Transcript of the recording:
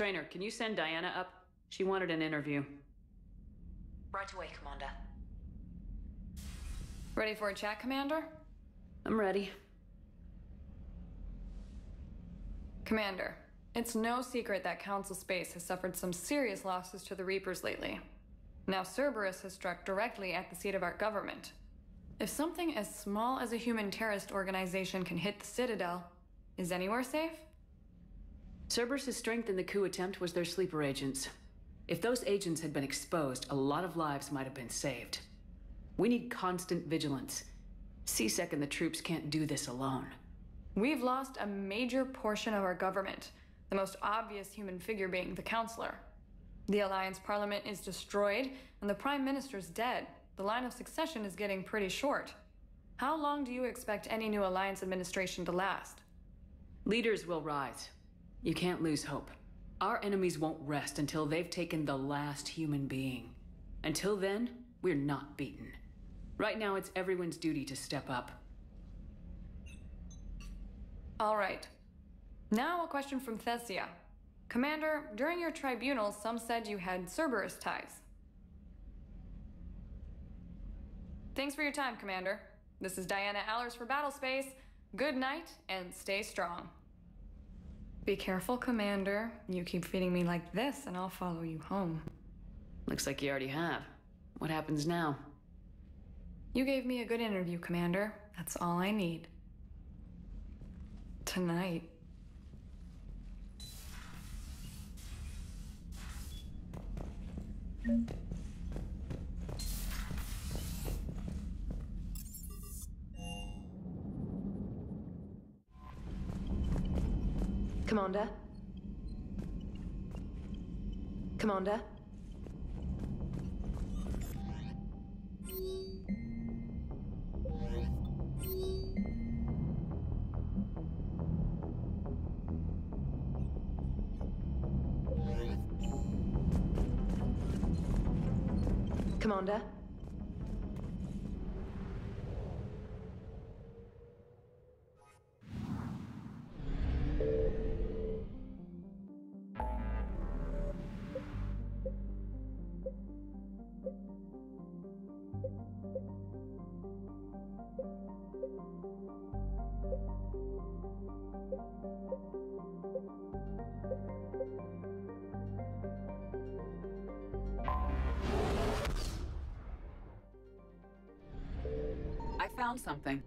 Traynor, can you send Diana up? She wanted an interview. Right away, Commander. Ready for a chat, Commander? I'm ready. Commander, it's no secret that Council Space has suffered some serious losses to the Reapers lately. Now Cerberus has struck directly at the seat of our government. If something as small as a human terrorist organization can hit the Citadel, is anywhere safe? Cerberus' strength in the coup attempt was their sleeper agents. If those agents had been exposed, a lot of lives might have been saved. We need constant vigilance. C-Sec and the troops can't do this alone. We've lost a major portion of our government, the most obvious human figure being the Councilor. The Alliance Parliament is destroyed, and the Prime Minister's dead. The line of succession is getting pretty short. How long do you expect any new Alliance administration to last? Leaders will rise. You can't lose hope. Our enemies won't rest until they've taken the last human being. Until then, we're not beaten. Right now, it's everyone's duty to step up. All right. Now a question from Thessia. Commander, during your tribunal, some said you had Cerberus ties. Thanks for your time, Commander. This is Diana Allers for Battlespace. Good night, and stay strong. Be careful, Commander. You keep feeding me like this, and I'll follow you home. Looks like you already have. What happens now? You gave me a good interview, Commander. That's all I need. Tonight. Commander? Commander? Commander? I found something.